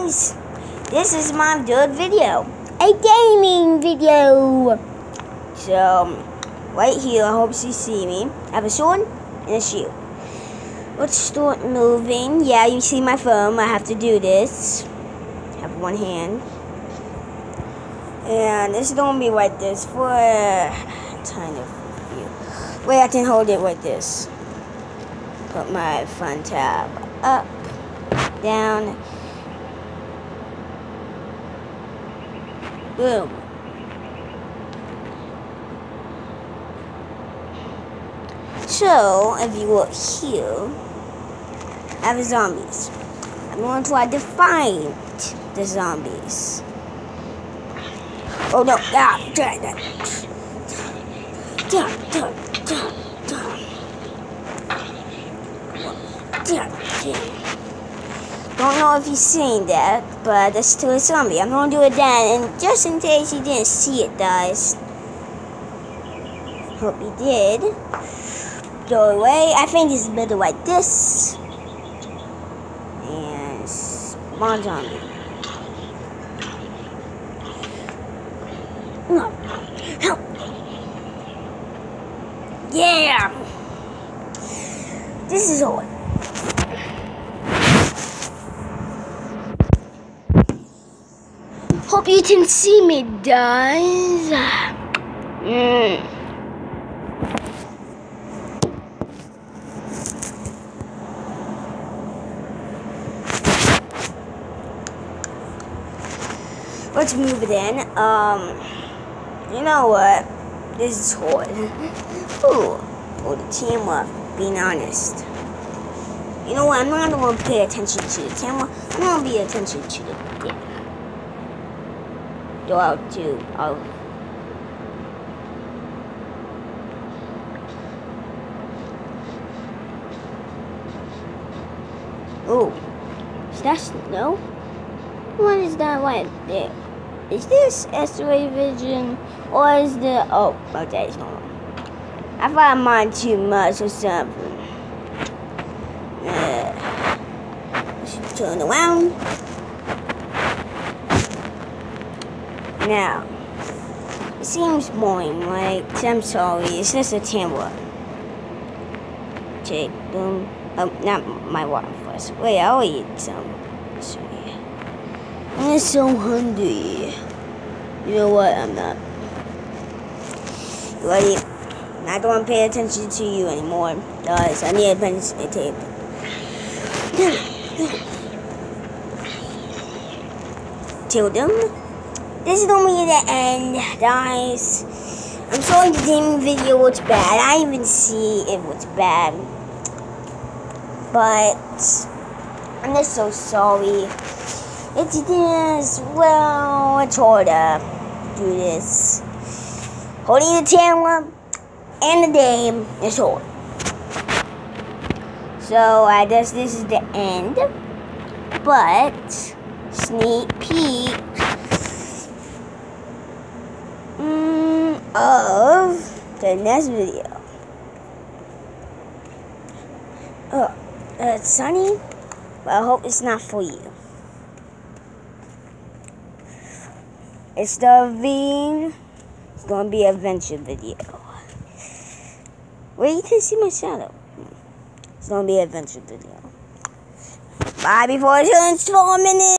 guys, this is my third video, a gaming video. So, um, right here, I hope you see me. I have a sword and a shield. Let's start moving. Yeah, you see my phone. I have to do this. I have one hand. And this is gonna be like this for a kind of view. Wait, I can hold it like this. Put my front tab up, down, boom. So, if you look here, I have zombies. I'm going to try to find the zombies. Oh no, ah, damn it. Damn, damn. Damn, damn. Don't know if he's seen that, but that's still a zombie. I'm gonna do it then, and just in case you didn't see it, guys. Hope you did. Go away. I think it's better like this. And spawn zombie. No. Help. Yeah. This is all. Hope you can see me, guys. Mm. Let's move it in. Um, you know what? This is hard. Ooh, oh, the camera. Being honest. You know what? I'm not to pay attention to the camera. I'm to pay attention to the yeah. Go out to I'll Oh, is that snow? What is that right there? Is this X-ray vision or is the oh okay it's not. I thought I mind too much or something. Uh, let's turn around. Now, it seems boring, right? I'm sorry, it's just a camera. Take boom. Oh, not my water first. Wait, I'll eat some. Sorry. I'm so hungry. You know what? I'm not. Ready? Not going to pay attention to you anymore, guys. I need a pencil and tape. Till them. This is gonna be the end, guys. I'm sorry the game video was bad. I even see it was bad. But I'm just so sorry. It's this well it's hard to do this. Holding the camera and the game is hard. So I guess this is the end. But sneak peek mm, of the next video. Oh, uh, it's sunny, but I hope it's not for you. It's the V. It's gonna be a adventure video. Where you can see my shadow. It's gonna be an adventure video. Bye before it turns four minutes.